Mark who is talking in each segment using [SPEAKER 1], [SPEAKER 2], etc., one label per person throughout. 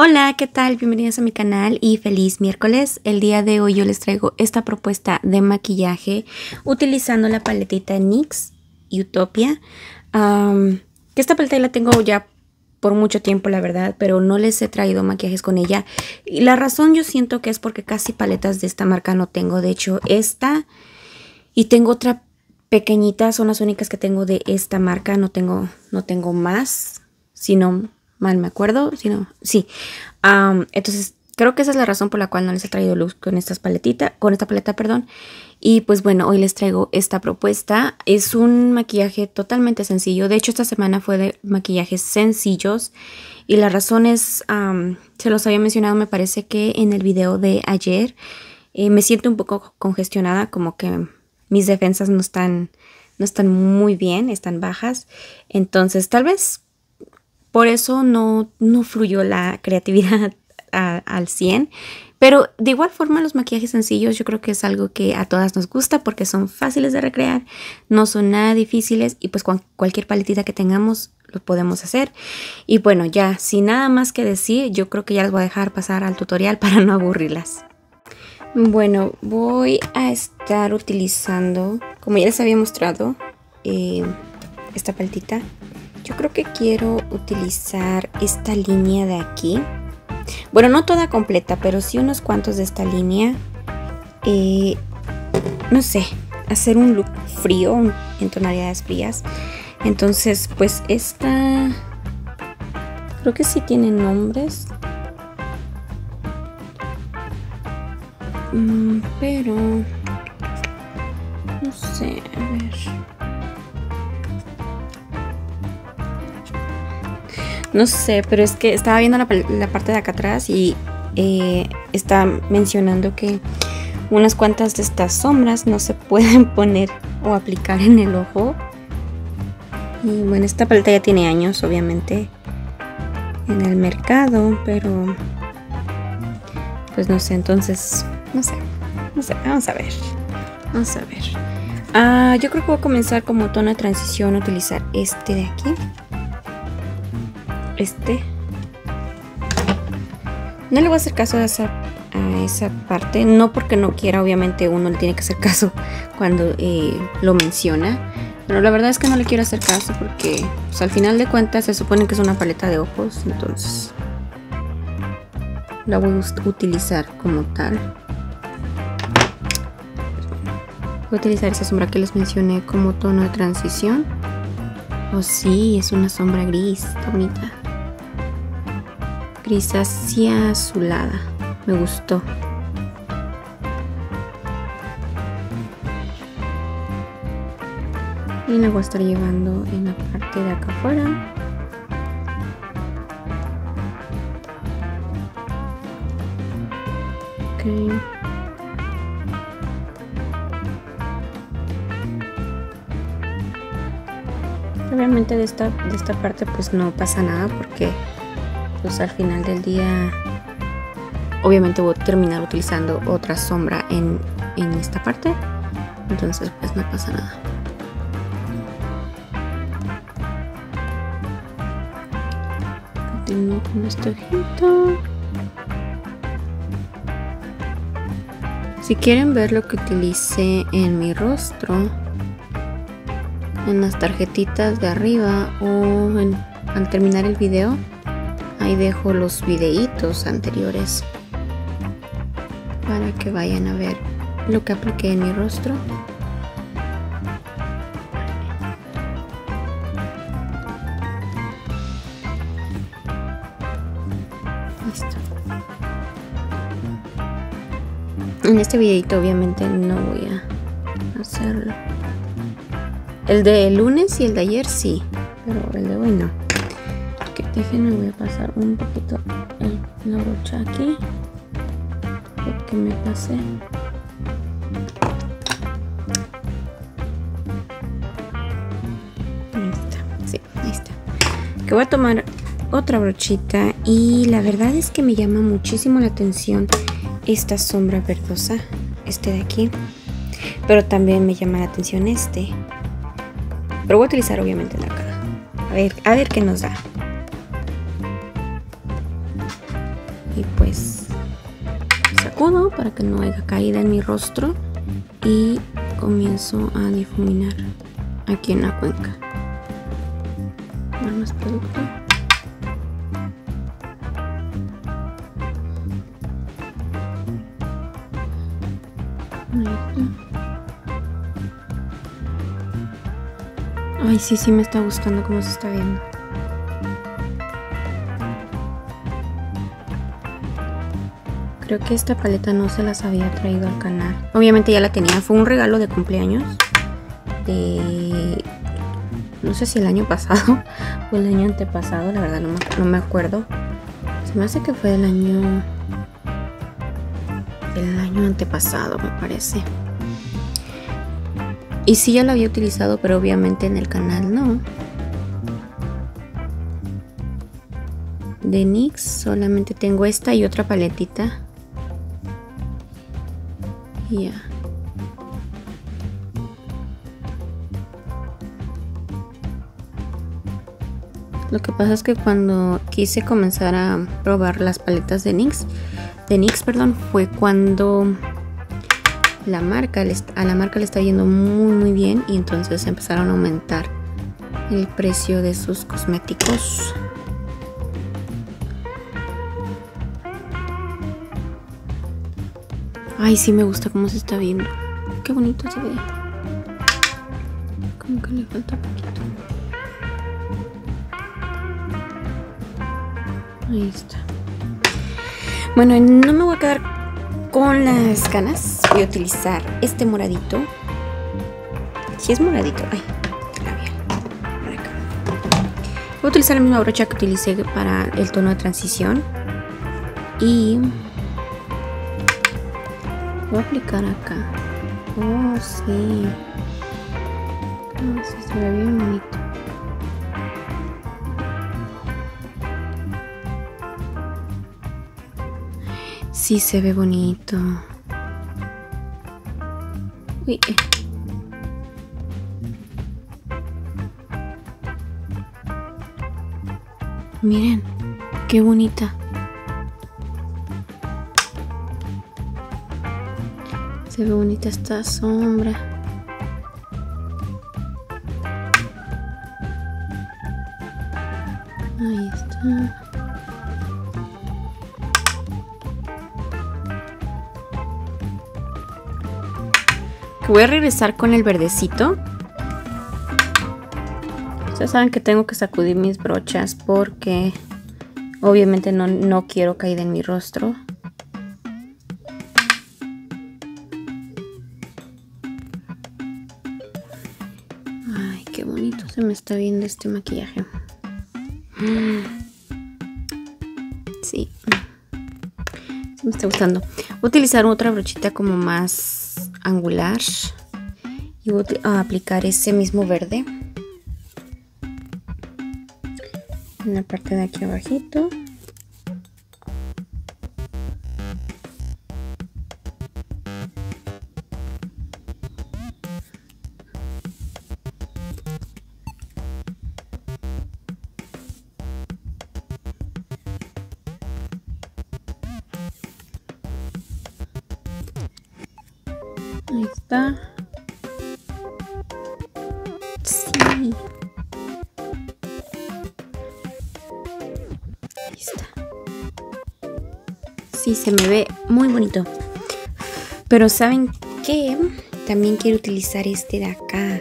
[SPEAKER 1] Hola, ¿qué tal? Bienvenidos a mi canal y feliz miércoles. El día de hoy yo les traigo esta propuesta de maquillaje utilizando la paletita NYX Utopia. que esta paleta la tengo ya por mucho tiempo, la verdad, pero no les he traído maquillajes con ella. Y la razón yo siento que es porque casi paletas de esta marca no tengo. De hecho, esta y tengo otra pequeñita, son las únicas que tengo de esta marca. No tengo, no tengo más, sino mal me acuerdo, sino, sí. entonces, creo que esa es la razón por la cual no les he traído luz con estas paletitas, con esta paleta, perdón. Y pues bueno, hoy les traigo esta propuesta. Es un maquillaje totalmente sencillo. De hecho, esta semana fue de maquillajes sencillos. Y la razón es, se los había mencionado, me parece que en el video de ayer, eh, me siento un poco congestionada, como que mis defensas no están, no están muy bien, están bajas. Entonces, tal vez por eso no, no fluyó la creatividad al 100. Pero de igual forma los maquillajes sencillos yo creo que es algo que a todas nos gusta porque son fáciles de recrear, no son nada difíciles y pues cualquier paletita que tengamos lo podemos hacer. Y bueno, ya sin nada más que decir, yo creo que ya les voy a dejar pasar al tutorial para no aburrirlas. Bueno, voy a estar utilizando, como ya les había mostrado, eh, esta paletita yo creo que quiero utilizar esta línea de aquí. Bueno, no toda completa, pero sí unos cuantos de esta línea. Eh, no sé, hacer un look frío, en tonalidades frías. Entonces, pues esta... Creo que sí tiene nombres. Mm, pero... No sé, a ver... No sé, pero es que estaba viendo la, parte de acá atrás y eh, está mencionando que unas cuantas de estas sombras no se pueden poner o aplicar en el ojo. Y bueno, esta paleta ya tiene años, obviamente, en el mercado, pero pues no sé, entonces, no sé, no sé, vamos a ver, vamos a ver. Ah, yo creo que voy a comenzar como tono de transición a utilizar este de aquí este. No le voy a hacer caso a esa, a esa parte, no porque no quiera, obviamente uno le tiene que hacer caso cuando eh, lo menciona. Pero la verdad es que no le quiero hacer caso porque pues, al final de cuentas se supone que es una paleta de ojos, entonces la voy a utilizar como tal. Voy a utilizar esa sombra que les mencioné como tono de transición. Oh sí, es una sombra gris, bonita grisácea azulada. Me gustó. Y la voy a estar llevando en la parte de acá afuera. Okay. Obviamente de esta, de esta parte pues no pasa nada porque pues al final del día obviamente voy a terminar utilizando otra sombra en, esta parte. Entonces pues no pasa nada. Continúo con este ojito. Si quieren ver lo que utilicé en mi rostro en las tarjetitas de arriba o al terminar el video Ahí dejo los videitos anteriores para que vayan a ver lo que apliqué en mi rostro. Listo. En este videito obviamente no voy a hacerlo. El de lunes y el de ayer sí, pero el de hoy no. Déjenme, voy a pasar un poquito la brocha aquí. Porque me pasé. Ahí está. Sí, ahí está. Que voy a tomar otra brochita y la verdad es que me llama muchísimo la atención esta sombra verdosa, este de aquí. Pero también me llama la atención este. Pero voy a utilizar obviamente la cara. A ver, a ver qué nos da. Para que no haya caída en mi rostro y comienzo a difuminar aquí en la cuenca. más producto. Ay, sí, sí me está gustando cómo se está viendo. Creo que esta paleta no se las había traído al canal. Obviamente ya la tenía. Fue un regalo de cumpleaños. De... No sé si el año pasado o el año antepasado. La verdad no me, acuerdo. Se me hace que fue el año... El año antepasado me parece. Y sí ya la había utilizado, pero obviamente en el canal no. De NYX solamente tengo esta y otra paletita ya. Lo que pasa es que cuando quise comenzar a probar las paletas de NYX, de NYX, perdón, fue cuando la marca a la marca le está yendo muy muy bien y entonces empezaron a aumentar el precio de sus cosméticos. Ay, sí me gusta cómo se está viendo. Qué bonito se ve. Como que le falta poquito. Ahí está. Bueno, no me voy a quedar con las ganas. Voy a utilizar este moradito. Si es moradito. Ay, labial. Voy a utilizar la misma brocha que utilicé para el tono de transición. Y Voy a aplicar acá. Oh, sí. Oh, sí, se ve bien bonito. Sí, se ve bonito. Uy. Eh. Miren, qué bonita. Se ve bonita esta sombra. Ahí está. Voy a regresar con el verdecito. Ustedes saben que tengo que sacudir mis brochas porque obviamente no, no quiero caer en mi rostro. Me está viendo este maquillaje. Sí. me está gustando. Voy a utilizar otra brochita como más angular. Y voy a aplicar ese mismo verde. En la parte de aquí abajito. Ahí está. Sí. Ahí está. Sí, se me ve muy bonito. Pero ¿saben qué? También quiero utilizar este de acá.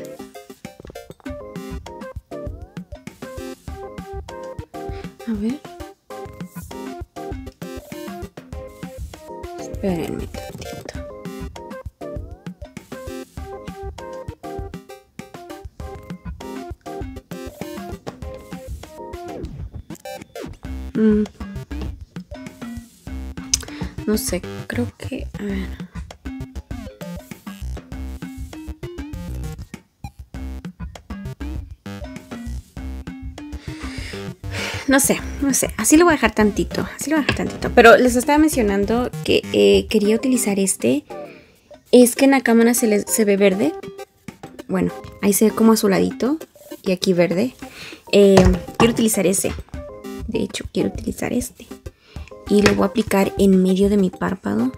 [SPEAKER 1] Mm. No sé, creo que... A ver. No sé, no sé. Así lo voy a dejar tantito. Así lo voy a dejar tantito. Pero les estaba mencionando que eh, quería utilizar este. Es que en la cámara se, se ve verde. Bueno, ahí se ve como azuladito. Y aquí verde. Eh, quiero utilizar ese. De hecho, quiero utilizar este. y lo voy a aplicar en medio de mi párpado.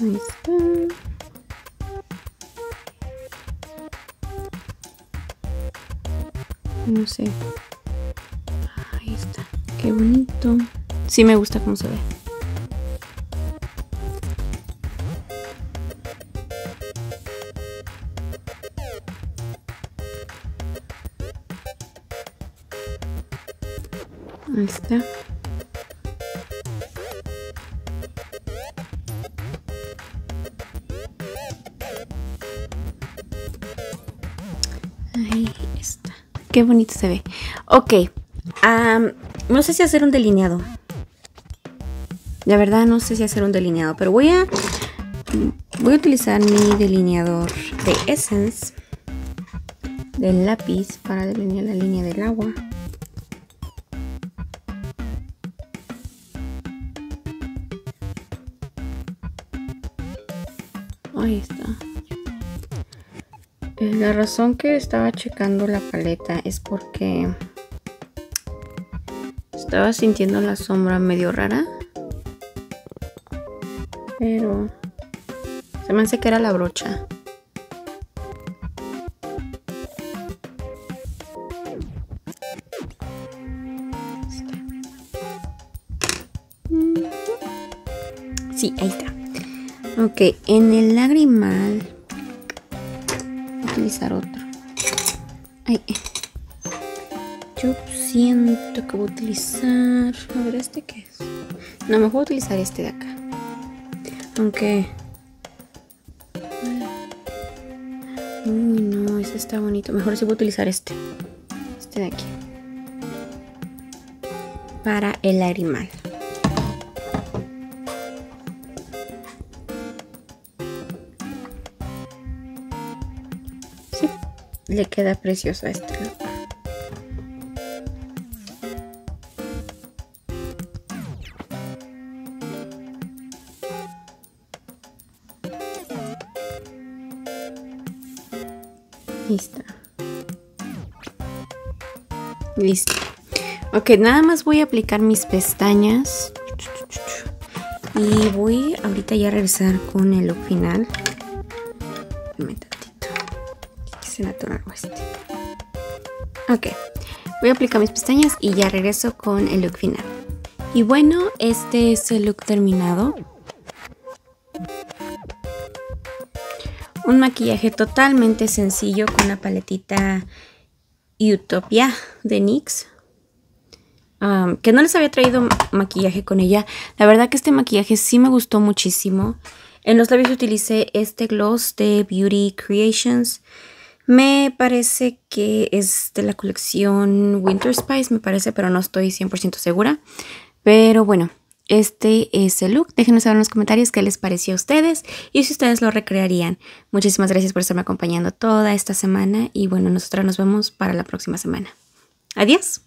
[SPEAKER 1] Ahí está. No sé. Ahí está. Qué bonito. Sí me gusta cómo se ve. Ahí está. Qué bonito se ve. Ok. no sé si hacer un delineado. La verdad no sé si hacer un delineado. Pero voy a... Voy a utilizar mi delineador de Essence. Del lápiz para delinear la línea del agua. Ahí está. Eh, la razón que estaba checando la paleta es porque estaba sintiendo la sombra medio rara. Pero se me hace que era la brocha. Sí, ahí está. Ok, en el lagrimal utilizar otro. Ay, yo siento que voy a utilizar. A ver, ¿este qué es? No, mejor voy utilizar este de acá. Aunque. Uy, no, ese está bonito. Mejor sí voy a utilizar este. Este de aquí. Para el lagrimal. Le queda precioso a este Listo. Listo. Ok, nada más voy a aplicar mis pestañas. Y voy ahorita ya a revisar con el look final. Ok, voy a aplicar mis pestañas y ya regreso con el look final. Y bueno, este es el look terminado. Un maquillaje totalmente sencillo con la paletita Utopia de NYX. Um, que no les había traído maquillaje con ella. La verdad que este maquillaje sí me gustó muchísimo. En los labios utilicé este gloss de Beauty Creations. Me parece que es de la colección Winter Spice, me parece, pero no estoy 100% segura. Pero bueno, este es el look. Déjenos saber en los comentarios qué les pareció a ustedes y si ustedes lo recrearían. Muchísimas gracias por estarme acompañando toda esta semana y bueno, nosotros nos vemos para la próxima semana. Adiós.